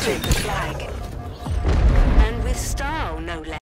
Take the flag.